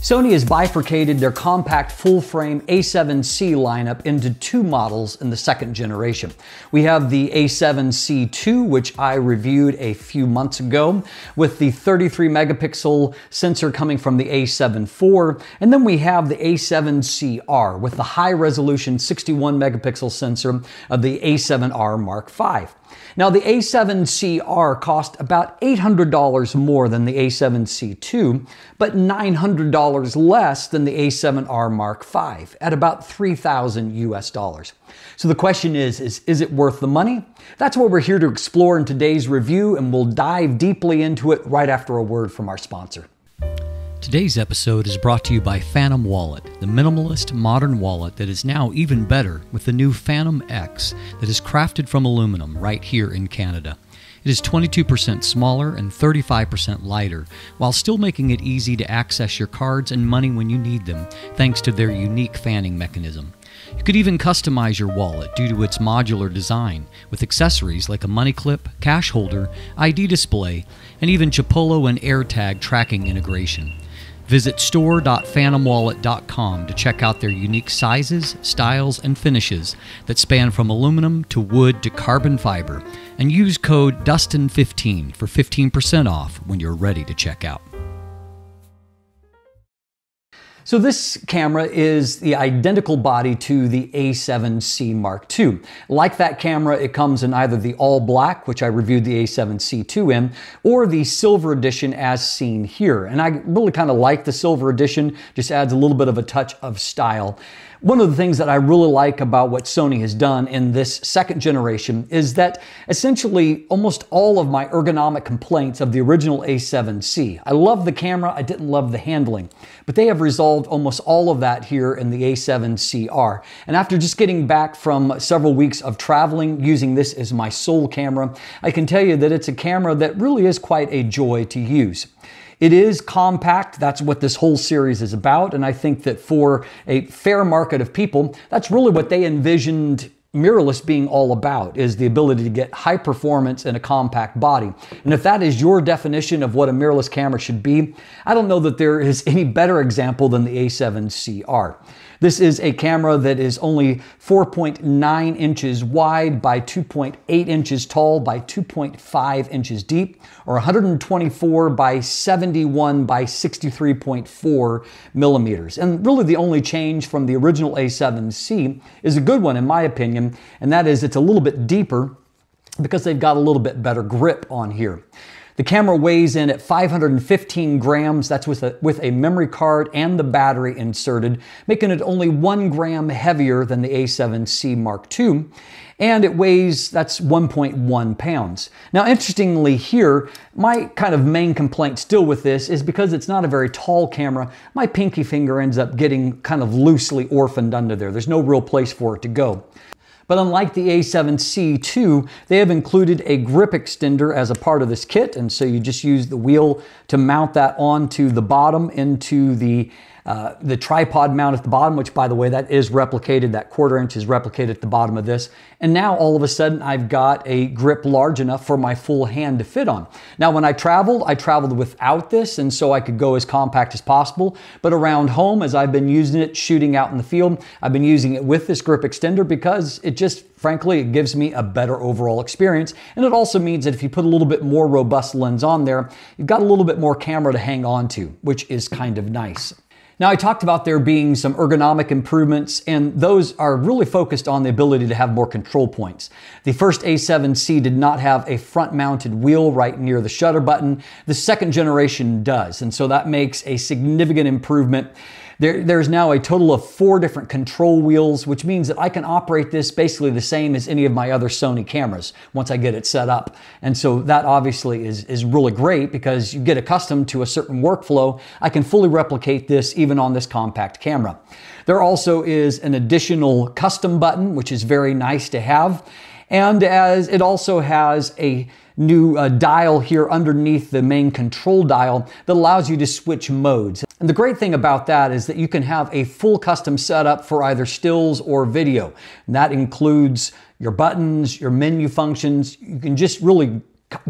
Sony has bifurcated their compact full-frame a7C lineup into two models in the second generation. We have the a7C II, which I reviewed a few months ago, with the 33 megapixel sensor coming from the a7 IV, and then we have the a7CR with the high-resolution 61 megapixel sensor of the a7R Mark V. Now, the A7CR cost about $800 more than the A7C II, but $900 less than the A7R Mark V at about 3,000 US dollars. So the question is, is, is it worth the money? That's what we're here to explore in today's review, and we'll dive deeply into it right after a word from our sponsor. Today's episode is brought to you by Fantom Wallet, the minimalist modern wallet that is now even better with the new Fantom X that is crafted from aluminum right here in Canada. It is 22% smaller and 35% lighter, while still making it easy to access your cards and money when you need them, thanks to their unique fanning mechanism. You could even customize your wallet due to its modular design, with accessories like a money clip, cash holder, ID display, and even Chipolo and AirTag tracking integration. Visit store.fantomwallet.com to check out their unique sizes, styles, and finishes that span from aluminum to wood to carbon fiber, and use code DUSTIN15 for 15% off when you're ready to check out. So this camera is the identical body to the A7C Mark II. Like that camera, it comes in either the all black, which I reviewed the A7C II in, or the silver edition as seen here. And I really kind of like the silver edition, just adds a little bit of a touch of style. One of the things that I really like about what Sony has done in this second generation is that essentially almost all of my ergonomic complaints of the original A7C. I love the camera, I didn't love the handling, but they have resolved almost all of that here in the A7CR. And after just getting back from several weeks of traveling using this as my sole camera, I can tell you that it's a camera that really is quite a joy to use. It is compact. That's what this whole series is about. And I think that for a fair market of people, that's really what they envisioned mirrorless being all about is the ability to get high performance in a compact body. And if that is your definition of what a mirrorless camera should be, I don't know that there is any better example than the A7CR. This is a camera that is only 4.9 inches wide by 2.8 inches tall by 2.5 inches deep, or 124 by 71 by 63.4 millimeters. And really the only change from the original A7C is a good one in my opinion, and that is it's a little bit deeper because they've got a little bit better grip on here. The camera weighs in at 515 grams. That's with a, with a memory card and the battery inserted, making it only one gram heavier than the A7C Mark II. And it weighs, that's 1.1 pounds. Now, interestingly here, my kind of main complaint still with this is because it's not a very tall camera, my pinky finger ends up getting kind of loosely orphaned under there. There's no real place for it to go. But unlike the A7C2, they have included a grip extender as a part of this kit. And so you just use the wheel to mount that onto the bottom into the uh, the tripod mount at the bottom, which by the way, that is replicated, that quarter inch is replicated at the bottom of this. And now all of a sudden I've got a grip large enough for my full hand to fit on. Now when I traveled, I traveled without this and so I could go as compact as possible. But around home, as I've been using it shooting out in the field, I've been using it with this grip extender because it just frankly, it gives me a better overall experience. And it also means that if you put a little bit more robust lens on there, you've got a little bit more camera to hang on to, which is kind of nice. Now, I talked about there being some ergonomic improvements, and those are really focused on the ability to have more control points. The first A7C did not have a front mounted wheel right near the shutter button. The second generation does, and so that makes a significant improvement. There, there's now a total of four different control wheels, which means that I can operate this basically the same as any of my other Sony cameras once I get it set up. And so that obviously is, is really great because you get accustomed to a certain workflow. I can fully replicate this even on this compact camera. There also is an additional custom button, which is very nice to have. And as it also has a new uh, dial here underneath the main control dial that allows you to switch modes. And the great thing about that is that you can have a full custom setup for either stills or video. And that includes your buttons, your menu functions. You can just really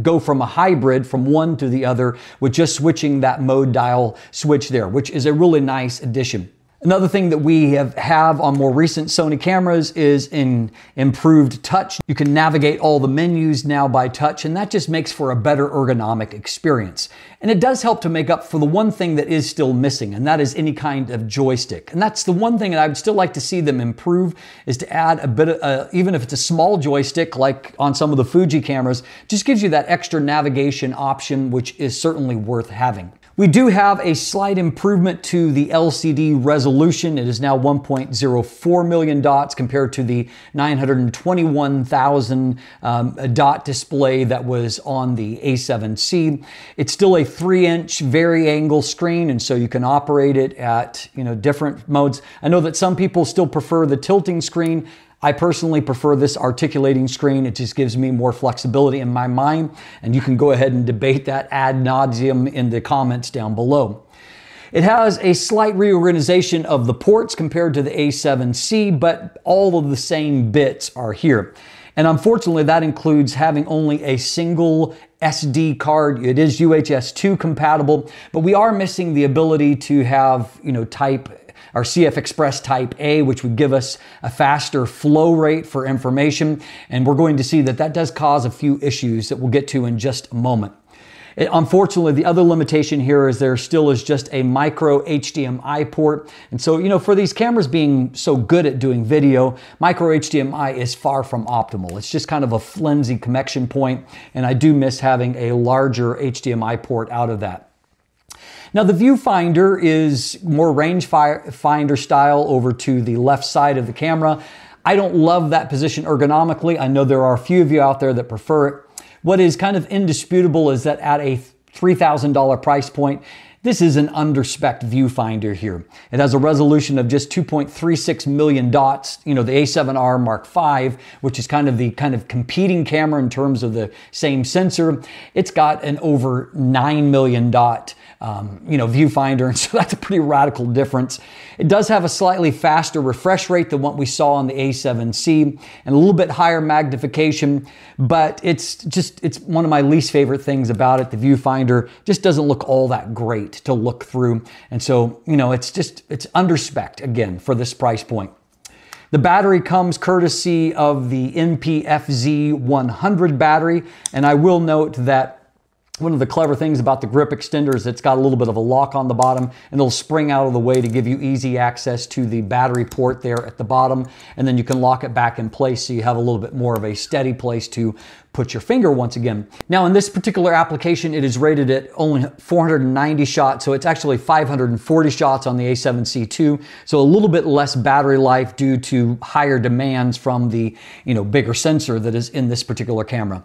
go from a hybrid from one to the other with just switching that mode dial switch there, which is a really nice addition. Another thing that we have, have on more recent Sony cameras is in improved touch. You can navigate all the menus now by touch, and that just makes for a better ergonomic experience. And it does help to make up for the one thing that is still missing, and that is any kind of joystick. And that's the one thing that I would still like to see them improve is to add a bit of, uh, even if it's a small joystick like on some of the Fuji cameras, just gives you that extra navigation option, which is certainly worth having. We do have a slight improvement to the LCD resolution. It is now 1.04 million dots compared to the 921,000 um, dot display that was on the A7C. It's still a three inch vari-angle screen and so you can operate it at you know different modes. I know that some people still prefer the tilting screen. I personally prefer this articulating screen. It just gives me more flexibility in my mind. And you can go ahead and debate that ad nauseum in the comments down below. It has a slight reorganization of the ports compared to the A7C, but all of the same bits are here. And unfortunately, that includes having only a single SD card. It is UHS 2 compatible, but we are missing the ability to have, you know, type our CF Express Type A, which would give us a faster flow rate for information. And we're going to see that that does cause a few issues that we'll get to in just a moment. It, unfortunately, the other limitation here is there still is just a micro HDMI port. And so, you know, for these cameras being so good at doing video, micro HDMI is far from optimal. It's just kind of a flimsy connection point, and I do miss having a larger HDMI port out of that. Now the viewfinder is more rangefinder finder style over to the left side of the camera. I don't love that position ergonomically. I know there are a few of you out there that prefer it. What is kind of indisputable is that at a $3,000 price point, this is an underspec viewfinder here. It has a resolution of just 2.36 million dots, you know, the A7R Mark V, which is kind of the kind of competing camera in terms of the same sensor. It's got an over 9 million dot um, you know, viewfinder, and so that's a pretty radical difference. It does have a slightly faster refresh rate than what we saw on the A7C, and a little bit higher magnification, but it's just, it's one of my least favorite things about it. The viewfinder just doesn't look all that great to look through, and so, you know, it's just, it's underspec again for this price point. The battery comes courtesy of the NP-FZ100 battery, and I will note that one of the clever things about the grip extender is it's got a little bit of a lock on the bottom and it'll spring out of the way to give you easy access to the battery port there at the bottom. And then you can lock it back in place so you have a little bit more of a steady place to put your finger once again. Now in this particular application, it is rated at only 490 shots, so it's actually 540 shots on the A7C2, so a little bit less battery life due to higher demands from the you know bigger sensor that is in this particular camera.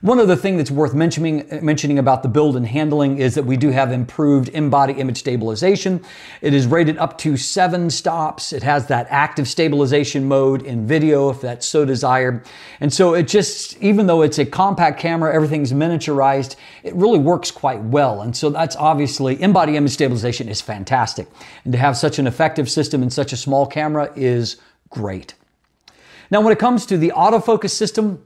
One other thing that's worth mentioning, mentioning about the build and handling is that we do have improved in-body image stabilization. It is rated up to seven stops. It has that active stabilization mode in video if that's so desired. And so it just, even though it's a compact camera, everything's miniaturized, it really works quite well. And so that's obviously, in-body image stabilization is fantastic. And to have such an effective system in such a small camera is great. Now, when it comes to the autofocus system,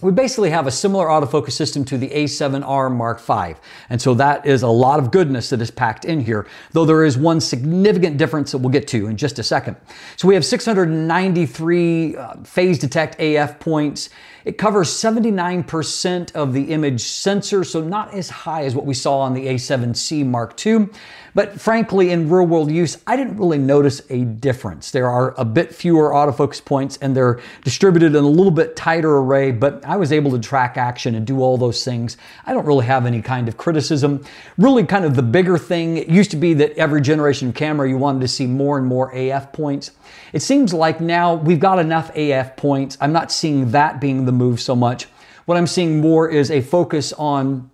we basically have a similar autofocus system to the A7R Mark V. And so that is a lot of goodness that is packed in here, though there is one significant difference that we'll get to in just a second. So we have 693 uh, phase detect AF points it covers 79% of the image sensor, so not as high as what we saw on the A7C Mark II. But frankly, in real world use, I didn't really notice a difference. There are a bit fewer autofocus points and they're distributed in a little bit tighter array, but I was able to track action and do all those things. I don't really have any kind of criticism. Really kind of the bigger thing, it used to be that every generation of camera you wanted to see more and more AF points. It seems like now we've got enough AF points. I'm not seeing that being the move so much. What I'm seeing more is a focus on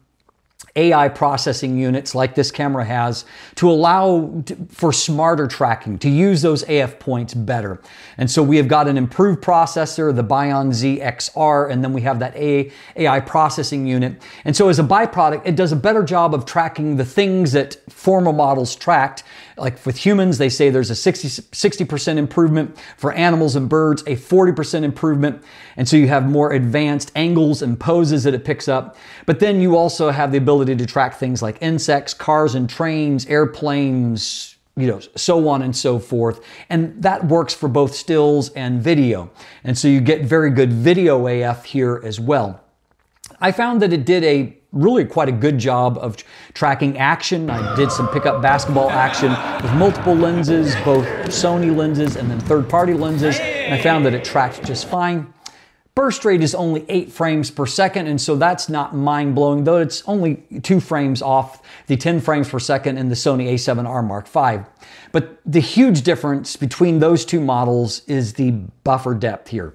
AI processing units like this camera has to allow for smarter tracking, to use those AF points better. And so we have got an improved processor, the BIONZ XR, and then we have that AI processing unit. And so as a byproduct, it does a better job of tracking the things that former models tracked like with humans, they say there's a 60, 60% improvement. For animals and birds, a 40% improvement. And so you have more advanced angles and poses that it picks up. But then you also have the ability to track things like insects, cars and trains, airplanes, you know, so on and so forth. And that works for both stills and video. And so you get very good video AF here as well. I found that it did a really quite a good job of tracking action. I did some pickup basketball action with multiple lenses, both Sony lenses and then third-party lenses, and I found that it tracked just fine. Burst rate is only 8 frames per second, and so that's not mind-blowing, though it's only 2 frames off the 10 frames per second in the Sony a7R Mark V. But the huge difference between those two models is the buffer depth here.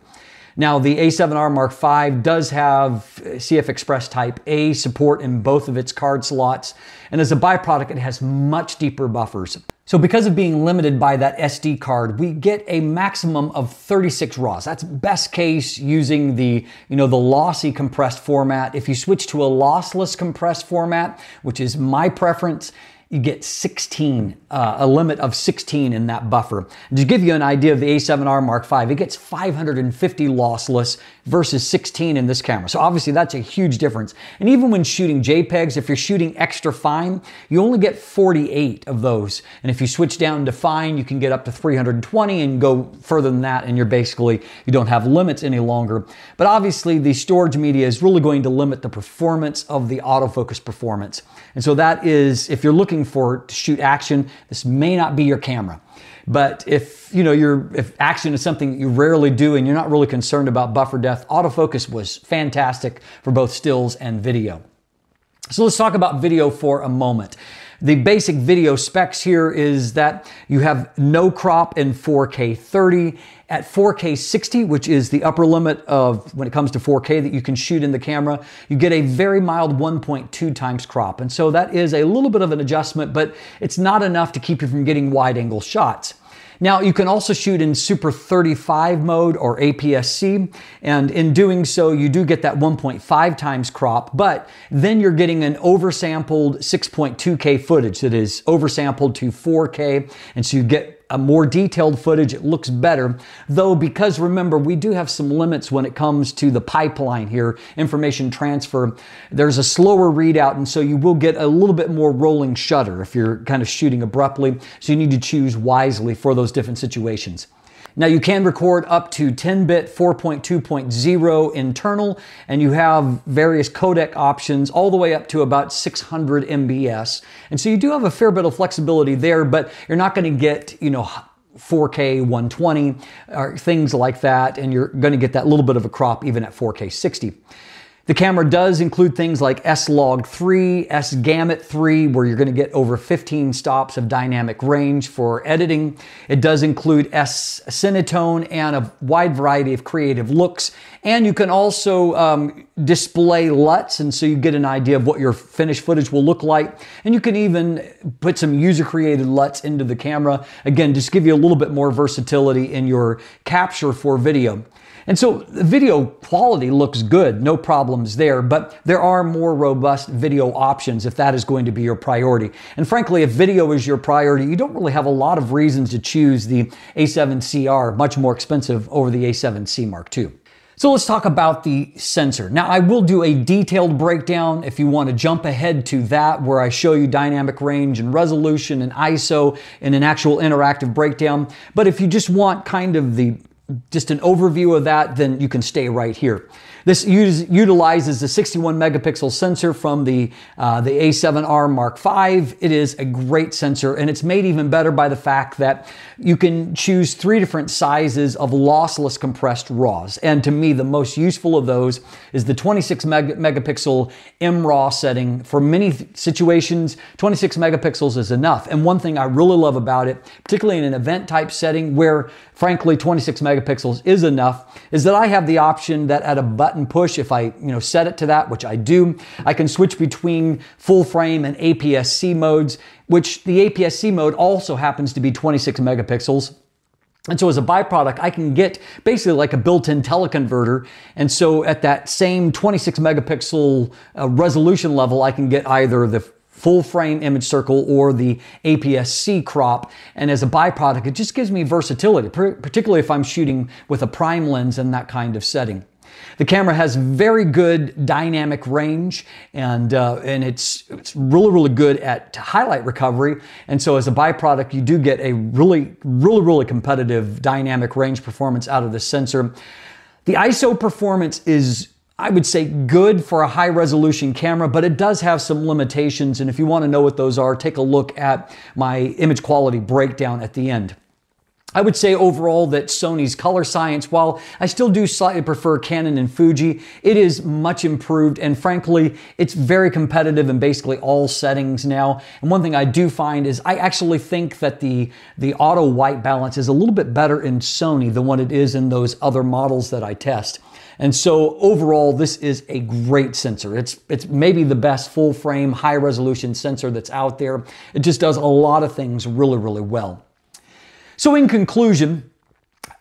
Now, the A7R Mark V does have CF Express Type A support in both of its card slots, and as a byproduct, it has much deeper buffers. So because of being limited by that SD card, we get a maximum of 36 RAWs. That's best case using the, you know, the lossy compressed format. If you switch to a lossless compressed format, which is my preference, you get 16, uh, a limit of 16 in that buffer. To give you an idea of the A7R Mark V, it gets 550 lossless versus 16 in this camera. So obviously that's a huge difference. And even when shooting JPEGs, if you're shooting extra fine, you only get 48 of those. And if you switch down to fine, you can get up to 320 and go further than that and you're basically, you don't have limits any longer. But obviously the storage media is really going to limit the performance of the autofocus performance. And so that is, if you're looking for to shoot action, this may not be your camera. But if you know you're if action is something you rarely do and you're not really concerned about buffer depth, autofocus was fantastic for both stills and video. So let's talk about video for a moment. The basic video specs here is that you have no crop in 4K 30 at 4K 60, which is the upper limit of when it comes to 4K that you can shoot in the camera, you get a very mild 1.2 times crop. And so that is a little bit of an adjustment, but it's not enough to keep you from getting wide angle shots. Now, you can also shoot in Super 35 mode or APS-C, and in doing so, you do get that 1.5 times crop, but then you're getting an oversampled 6.2K footage that is oversampled to 4K, and so you get a more detailed footage. It looks better, though because remember, we do have some limits when it comes to the pipeline here, information transfer. There's a slower readout, and so you will get a little bit more rolling shutter if you're kind of shooting abruptly. So you need to choose wisely for those different situations. Now you can record up to 10-bit 4.2.0 internal, and you have various codec options all the way up to about 600 MBS. And so you do have a fair bit of flexibility there, but you're not going to get, you know, 4K 120 or things like that, and you're going to get that little bit of a crop even at 4K 60. The camera does include things like S-Log 3, S-Gamut 3, where you're going to get over 15 stops of dynamic range for editing. It does include S-Cinetone and a wide variety of creative looks. And you can also um, display LUTs, and so you get an idea of what your finished footage will look like. And you can even put some user-created LUTs into the camera. Again, just give you a little bit more versatility in your capture for video. And so the video quality looks good, no problems there, but there are more robust video options if that is going to be your priority. And frankly, if video is your priority, you don't really have a lot of reasons to choose the A7CR, much more expensive over the A7C Mark II. So let's talk about the sensor. Now I will do a detailed breakdown if you want to jump ahead to that where I show you dynamic range and resolution and ISO in an actual interactive breakdown. But if you just want kind of the just an overview of that, then you can stay right here. This utilizes the 61 megapixel sensor from the, uh, the A7R Mark V. It is a great sensor and it's made even better by the fact that you can choose three different sizes of lossless compressed RAWs. And to me, the most useful of those is the 26 meg megapixel MRAW setting. For many situations, 26 megapixels is enough. And one thing I really love about it, particularly in an event type setting where frankly 26 megapixels megapixels is enough is that I have the option that at a button push, if I you know set it to that, which I do, I can switch between full frame and APS-C modes, which the APS-C mode also happens to be 26 megapixels. And so as a byproduct, I can get basically like a built-in teleconverter. And so at that same 26 megapixel uh, resolution level, I can get either the full frame image circle or the APS-C crop. And as a byproduct, it just gives me versatility, particularly if I'm shooting with a prime lens in that kind of setting. The camera has very good dynamic range and, uh, and it's, it's really, really good at highlight recovery. And so as a byproduct, you do get a really, really, really competitive dynamic range performance out of the sensor. The ISO performance is I would say good for a high resolution camera, but it does have some limitations. And if you want to know what those are, take a look at my image quality breakdown at the end. I would say overall that Sony's color science, while I still do slightly prefer Canon and Fuji, it is much improved and frankly, it's very competitive in basically all settings now. And one thing I do find is I actually think that the, the auto white balance is a little bit better in Sony than what it is in those other models that I test. And so overall, this is a great sensor. It's, it's maybe the best full frame, high resolution sensor that's out there. It just does a lot of things really, really well. So, in conclusion,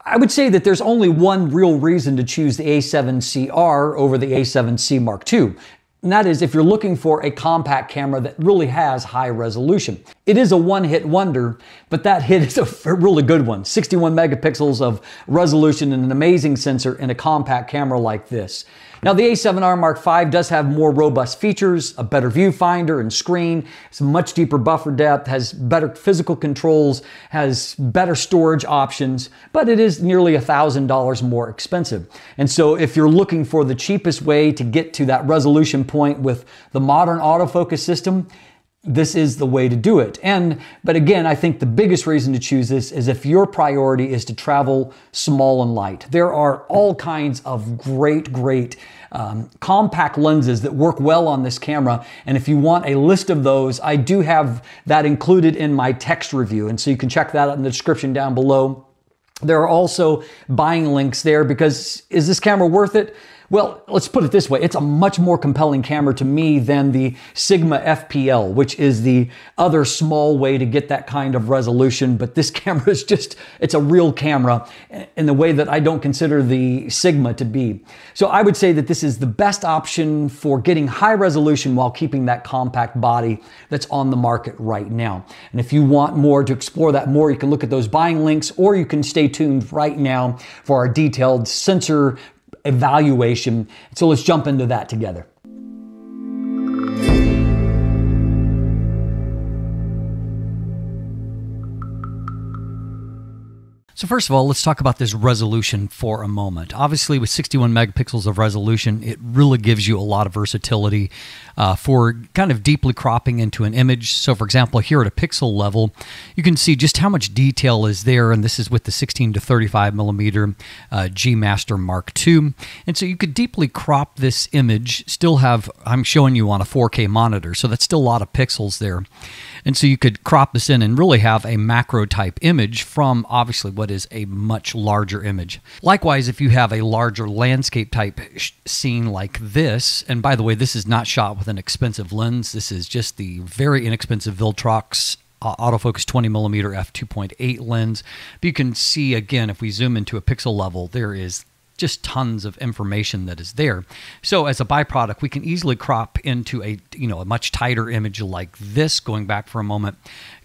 I would say that there's only one real reason to choose the A7CR over the A7C Mark II. And that is if you're looking for a compact camera that really has high resolution. It is a one hit wonder, but that hit is a really good one 61 megapixels of resolution and an amazing sensor in a compact camera like this. Now, the A7R Mark V does have more robust features, a better viewfinder and screen, it's much deeper buffer depth, has better physical controls, has better storage options, but it is nearly $1,000 more expensive. And so, if you're looking for the cheapest way to get to that resolution point with the modern autofocus system, this is the way to do it. And, but again, I think the biggest reason to choose this is if your priority is to travel small and light. There are all kinds of great, great um, compact lenses that work well on this camera. And if you want a list of those, I do have that included in my text review. And so you can check that out in the description down below. There are also buying links there because is this camera worth it? Well, let's put it this way. It's a much more compelling camera to me than the Sigma fp L, which is the other small way to get that kind of resolution. But this camera is just, it's a real camera in the way that I don't consider the Sigma to be. So I would say that this is the best option for getting high resolution while keeping that compact body that's on the market right now. And if you want more to explore that more, you can look at those buying links or you can stay tuned right now for our detailed sensor evaluation. So let's jump into that together. So first of all, let's talk about this resolution for a moment. Obviously, with 61 megapixels of resolution, it really gives you a lot of versatility uh, for kind of deeply cropping into an image. So for example, here at a pixel level, you can see just how much detail is there, and this is with the 16 to 35 millimeter uh, G Master Mark II. And so you could deeply crop this image, still have, I'm showing you on a 4K monitor, so that's still a lot of pixels there. And so you could crop this in and really have a macro type image from obviously what is a much larger image. Likewise, if you have a larger landscape type scene like this, and by the way, this is not shot with an expensive lens, this is just the very inexpensive Viltrox uh, autofocus 20 millimeter f2.8 lens. But you can see again, if we zoom into a pixel level, there is just tons of information that is there. So as a byproduct, we can easily crop into a you know a much tighter image like this. Going back for a moment,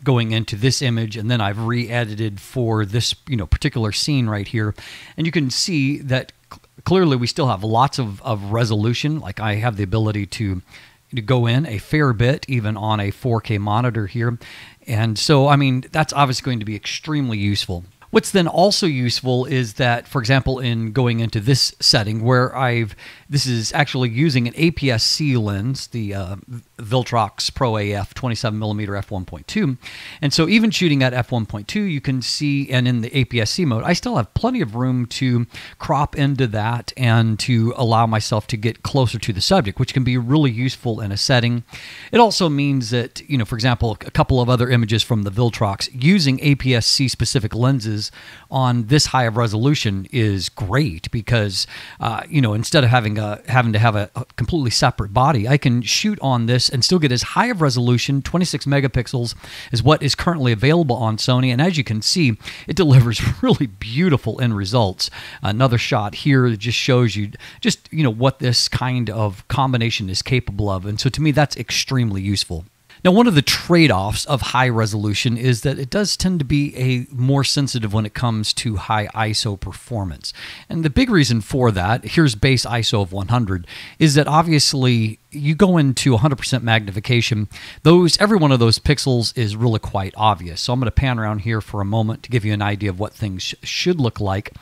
going into this image, and then I've re-edited for this you know particular scene right here, and you can see that clearly we still have lots of, of resolution. Like I have the ability to to go in a fair bit even on a 4K monitor here. And so, I mean, that's obviously going to be extremely useful. What's then also useful is that, for example, in going into this setting where I've this is actually using an APS-C lens, the uh, Viltrox Pro AF 27 millimeter f1.2, and so even shooting at f1.2, you can see, and in the APS-C mode, I still have plenty of room to crop into that and to allow myself to get closer to the subject, which can be really useful in a setting. It also means that, you know, for example, a couple of other images from the Viltrox using APS-C specific lenses megapixels on this high of resolution is great because uh, you know instead of having a having to have a, a, completely separate body, I can shoot on this and still get as high of resolution. 26 megapixels is what is currently available on Sony, and as you can see, it delivers really beautiful end results. Another shot here just shows you just you know what this kind of combination is capable of, and so to me that's extremely useful. Now, one of the trade offs of high resolution is that it does tend to be a more sensitive when it comes to high ISO performance. And the big reason for that, here's base ISO of 100, is that obviously you go into 100% magnification, those every one of those pixels is really quite obvious. So I'm going to pan around here for a moment to give you an idea of what things sh- should look like.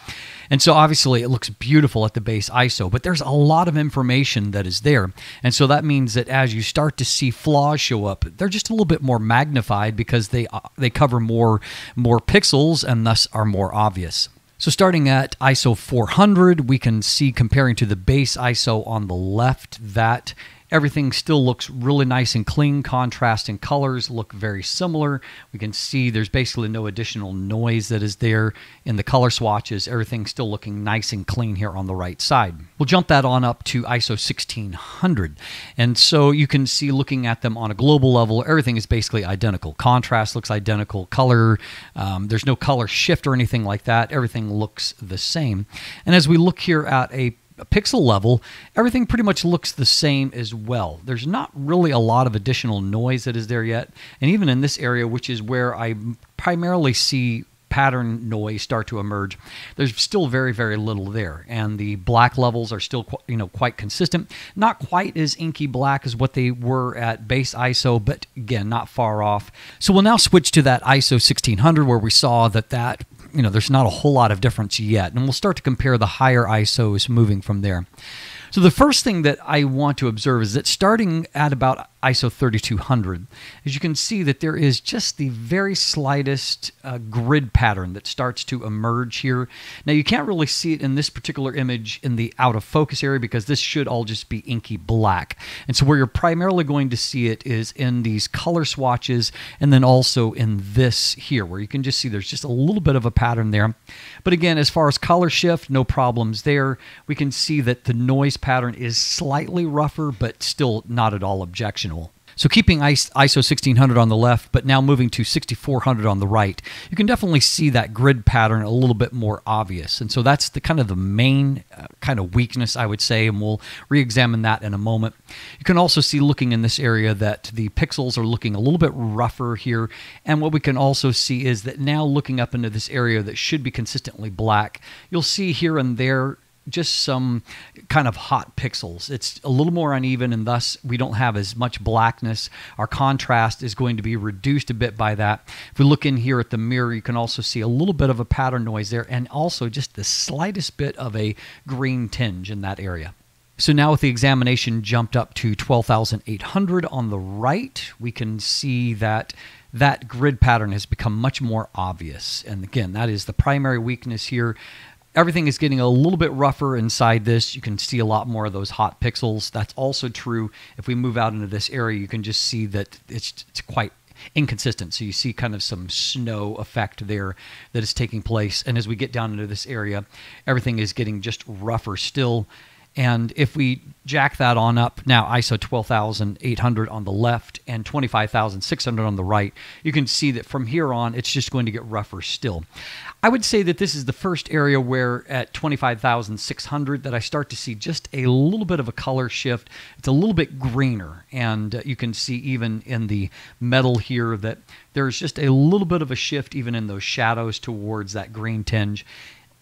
And so obviously it looks beautiful at the base ISO, but there's a lot of information that is there. And so that means that as you start to see flaws show up, they're just a little bit more magnified because they uh, they cover more more pixels and thus are more obvious. So starting at ISO 400, we can see comparing to the base ISO on the left that Everything still looks really nice and clean. Contrast and colors look very similar. We can see there's basically no additional noise that is there in the color swatches. Everything's still looking nice and clean here on the right side. We'll jump that on up to ISO 1600. And so you can see looking at them on a global level, everything is basically identical. Contrast looks identical. Color, um, there's no color shift or anything like that. Everything looks the same. And as we look here at a pixel level, everything pretty much looks the same as well. There's not really a lot of additional noise that is there yet. And even in this area, which is where I primarily see pattern noise start to emerge there's still very very little there and the black levels are still you know quite consistent not quite as inky black as what they were at base iso but again not far off so we'll now switch to that iso 1600 where we saw that that you know, there's not a whole lot of difference yet. And we'll start to compare the higher ISOs moving from there. So the first thing that I want to observe is that starting at about ISO 3200, as you can see that there is just the very slightest uh, grid pattern that starts to emerge here. Now you can't really see it in this particular image in the out of focus area because this should all just be inky black. And so where you're primarily going to see it is in these color swatches and then also in this here where you can just see there's just a little bit of a pattern there. But again, as far as color shift, no problems there. We can see that the noise pattern is slightly rougher, but still not at all objectionable. So keeping ISO 1600 on the left, but now moving to 6400 on the right, you can definitely see that grid pattern a little bit more obvious. And so that's the kind of the main uh, kind of weakness, I would say, and we'll re-examine that in a moment. You can also see looking in this area that the pixels are looking a little bit rougher here. And what we can also see is that now looking up into this area that should be consistently black, you'll see here and there just some kind of hot pixels. It's a little more uneven, and thus we don't have as much blackness. Our contrast is going to be reduced a bit by that. If we look in here at the mirror, you can also see a little bit of a pattern noise there, and also just the slightest bit of a green tinge in that area. So now with the examination jumped up to 12,800 on the right, we can see that that grid pattern has become much more obvious. And again, that is the primary weakness here. Everything is getting a little bit rougher inside this. You can see a lot more of those hot pixels. That's also true if we move out into this area. You can just see that it's, it's quite inconsistent. So you see kind of some snow effect there that is taking place. And as we get down into this area, everything is getting just rougher still. And if we jack that on up, now ISO 12,800 on the left and 25,600 on the right, you can see that from here on, it's just going to get rougher still. I would say that this is the first area where at 25,600 that I start to see just a little bit of a color shift. It's a little bit greener. And uh, you can see even in the metal here that there's just a little bit of a shift even in those shadows towards that green tinge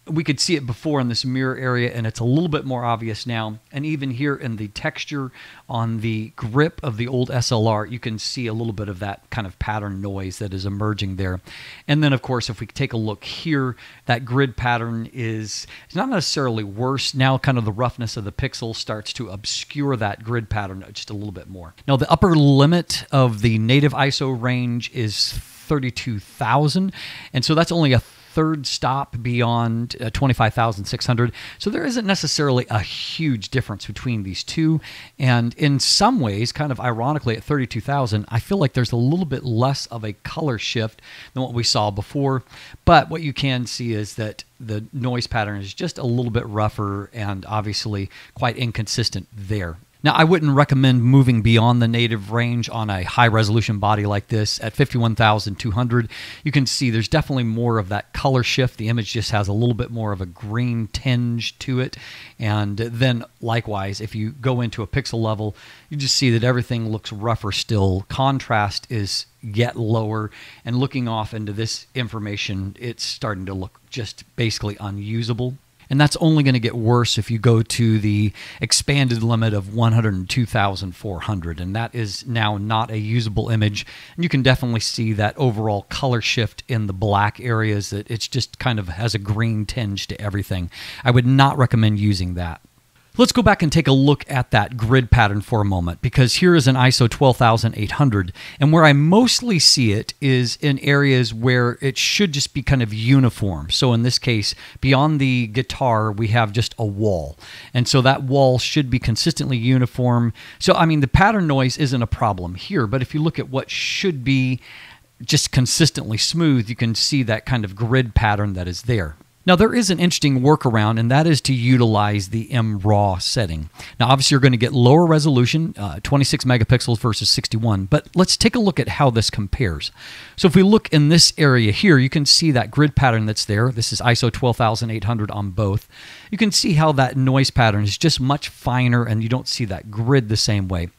we could see it before in this mirror area and it's a little bit more obvious now. And even here in the texture on the grip of the old SLR you can see a little bit of that kind of pattern noise that is emerging there. And then of course if we take a look here that grid pattern is it's not necessarily worse. Now kind of the roughness of the pixel starts to obscure that grid pattern just a little bit more. Now the upper limit of the native ISO range is 32,000 and so that's only a third stop beyond uh, 25,600. So there isn't necessarily a huge difference between these two. And in some ways, kind of ironically, at 32,000, I feel like there's a little bit less of a color shift than what we saw before. But what you can see is that the noise pattern is just a little bit rougher and obviously quite inconsistent there. Now, I wouldn't recommend moving beyond the native range on a high resolution body like this. At 51,200, you can see there's definitely more of that color shift. The image just has a little bit more of a green tinge to it. And then, likewise, if you go into a pixel level, you just see that everything looks rougher still. Contrast is yet lower. And looking off into this information, it's starting to look just basically unusable. And that's only going to get worse if you go to the expanded limit of 102,400. And that is now not a usable image. And you can definitely see that overall color shift in the black areas that it's just kind of has a green tinge to everything. I would not recommend using that. Let's go back and take a look at that grid pattern for a moment because here is an ISO 12800 and where I mostly see it is in areas where it should just be kind of uniform. So in this case, beyond the guitar, we have just a wall. And so that wall should be consistently uniform. So I mean the pattern noise isn't a problem here, but if you look at what should be just consistently smooth, you can see that kind of grid pattern that is there. Now, there is an interesting workaround, and that is to utilize the MRAW setting. Now, obviously, you're going to get lower resolution, uh, 26 megapixels versus 61, but let's take a look at how this compares. So, if we look in this area here, you can see that grid pattern that's there. This is ISO 12800 on both. You can see how that noise pattern is just much finer, and you don't see that grid the same way.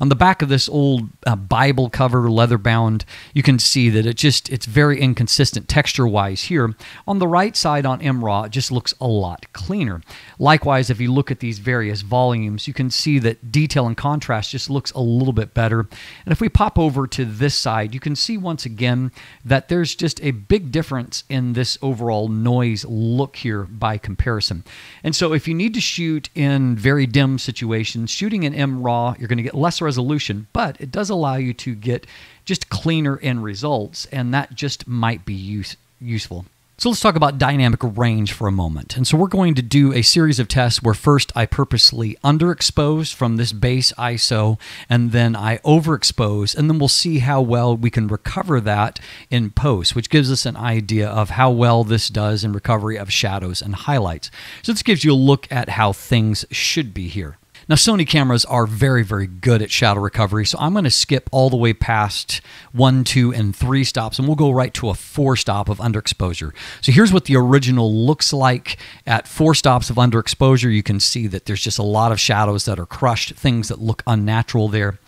On the back of this old uh, Bible cover, leather bound, you can see that it just it's very inconsistent texture wise here. On the right side on MRAW, it just looks a lot cleaner. Likewise, if you look at these various volumes, you can see that detail and contrast just looks a little bit better. And if we pop over to this side, you can see once again that there's just a big difference in this overall noise look here by comparison. And so if you need to shoot in very dim situations, shooting in MRAW, you're going to get less resolution, but it does allow you to get just cleaner end results, and that just might be use, useful. So let's talk about dynamic range for a moment. And so we're going to do a series of tests where first I purposely underexpose from this base ISO and then I overexpose and then we'll see how well we can recover that in post, which gives us an idea of how well this does in recovery of shadows and highlights. So this gives you a look at how things should be here. Now, Sony cameras are very, very good at shadow recovery, so I'm going to skip all the way past one, two, and three stops, and we'll go right to a four stop of underexposure. So here's what the original looks like at four stops of underexposure. You can see that there's just a lot of shadows that are crushed, things that look unnatural there.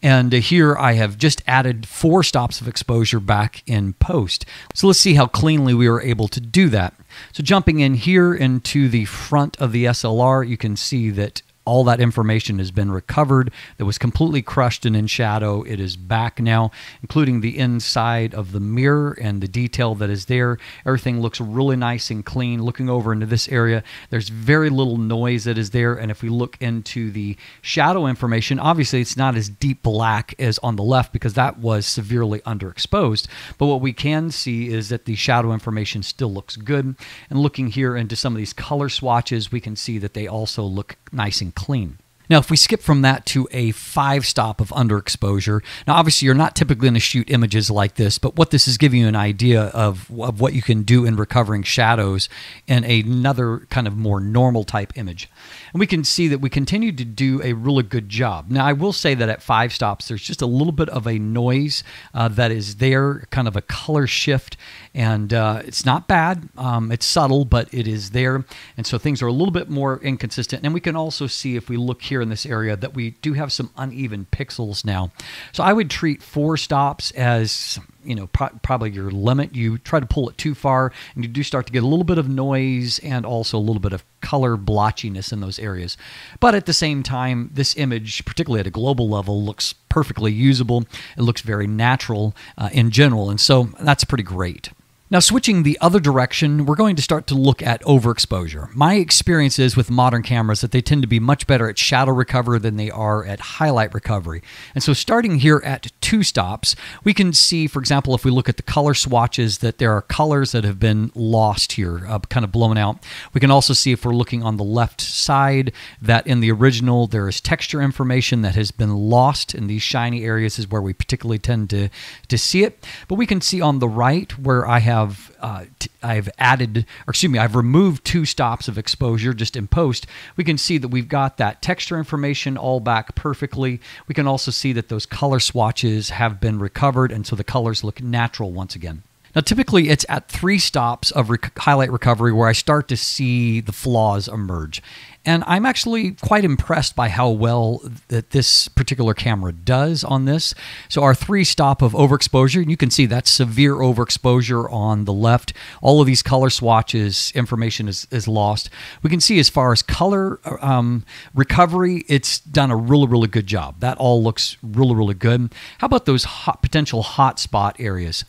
And uh, here I have just added four stops of exposure back in post. So let's see how cleanly we were able to do that. So jumping in here into the front of the SLR, you can see that all that information has been recovered that was completely crushed and in shadow. It is back now, including the inside of the mirror and the detail that is there. Everything looks really nice and clean. Looking over into this area, there's very little noise that is there. And if we look into the shadow information, obviously it's not as deep black as on the left because that was severely underexposed. But what we can see is that the shadow information still looks good. And looking here into some of these color swatches, we can see that they also look nice and clean. Now, if we skip from that to a five stop of underexposure, now obviously you're not typically going to shoot images like this, but what this is giving you an idea of, of what you can do in recovering shadows in another kind of more normal type image. And we can see that we continue to do a really good job. Now, I will say that at five stops, there's just a little bit of a noise uh, that is there, kind of a color shift, and uh, it's not bad. Um, it's subtle, but it is there. And so things are a little bit more inconsistent. And we can also see if we look here in this area that we do have some uneven pixels now. So I would treat four stops as you know pro- probably your limit. You try to pull it too far, and you do start to get a little bit of noise and also a little bit of color blotchiness in those areas. But at the same time, this image, particularly at a global level, looks perfectly usable. It looks very natural uh, in general, and so that's pretty great. Now, switching the other direction, we're going to start to look at overexposure. My experience is with modern cameras that they tend to be much better at shadow recovery than they are at highlight recovery. And so, starting here at two stops, we can see, for example, if we look at the color swatches, that there are colors that have been lost here, uh, kind of blown out. We can also see, if we're looking on the left side, that in the original there is texture information that has been lost in these shiny areas, is where we particularly tend to, to see it. But we can see on the right where I have have uh, t- I've added, or excuse me, I've removed two stops of exposure just in post. We can see that we've got that texture information all back perfectly. We can also see that those color swatches have been recovered, and so the colors look natural once again. Now, typically, it's at three stops of rec- highlight recovery where I start to see the flaws emerge. And I'm actually quite impressed by how well that this particular camera does on this. So our three stop of overexposure, and you can see that's severe overexposure on the left. All of these color swatches, information is, is lost. We can see as far as color um, recovery, it's done a really, really good job. That all looks really, really good. How about those hot, potential hot spot areas?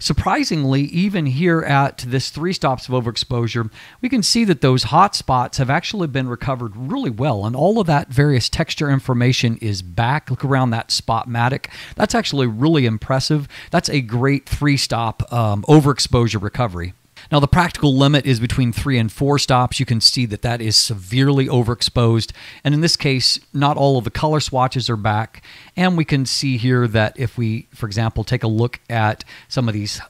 Surprisingly, even here at this three stops of overexposure, we can see that those hot spots have actually been recovered really well, and all of that various texture information is back. Look around that Spotmatic. That's actually really impressive. That's a great three stop um, overexposure recovery. Now, the practical limit is between three and four stops. You can see that that is severely overexposed. And in this case, not all of the color swatches are back. And we can see here that if we, for example, take a look at some of these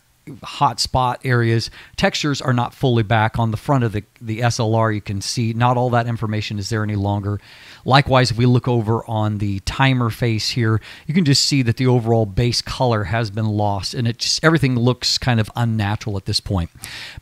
hot spot areas. Textures are not fully back on the front of the, the SLR. You can see not all that information is there any longer. Likewise, if we look over on the timer face here, you can just see that the overall base color has been lost and it just everything looks kind of unnatural at this point.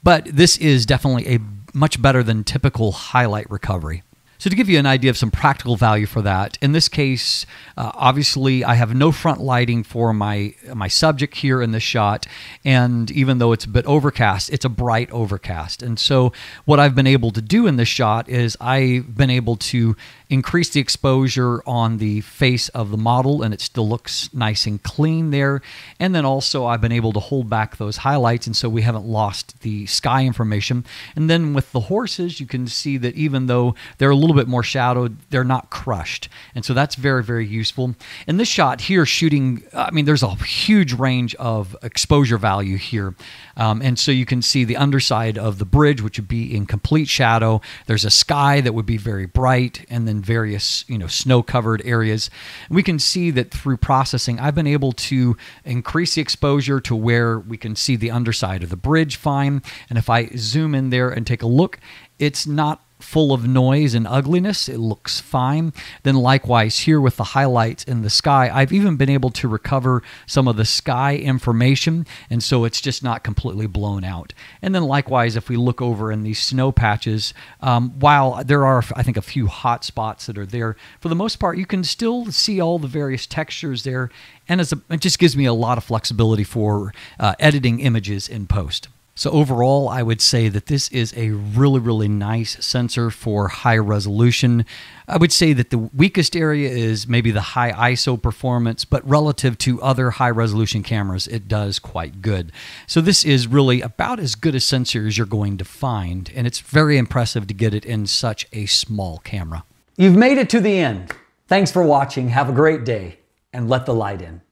But this is definitely a much better than typical highlight recovery. So, to give you an idea of some practical value for that, in this case, uh, obviously I have no front lighting for my my subject here in this shot, and even though it's a bit overcast, it's a bright overcast. And so, what I've been able to do in this shot is I've been able to increase the exposure on the face of the model and it still looks nice and clean there. And then also I've been able to hold back those highlights and so we haven't lost the sky information. And then with the horses, you can see that even though they're little bit more shadowed, they're not crushed. And so that's very, very useful. In this shot here, shooting, I mean, there's a huge range of exposure value here. Um, and so you can see the underside of the bridge, which would be in complete shadow. There's a sky that would be very bright, and then various you know snow covered areas. And we can see that through processing, I've been able to increase the exposure to where we can see the underside of the bridge fine. And if I zoom in there and take a look, it's not full of noise and ugliness. It looks fine. Then, likewise, here with the highlights in the sky, I've even been able to recover some of the sky information, and so it's just not completely blown out. And then, likewise, if we look over in these snow patches, um, while there are, I think, a few hot spots that are there, for the most part, you can still see all the various textures there, and a, it just gives me a lot of flexibility for uh, editing images in post. So overall, I would say that this is a really, really nice sensor for high resolution. I would say that the weakest area is maybe the high ISO performance, but relative to other high resolution cameras, it does quite good. So this is really about as good a sensor as you're going to find, and it's very impressive to get it in such a small camera. You've made it to the end. Thanks for watching. Have a great day, and let the light in.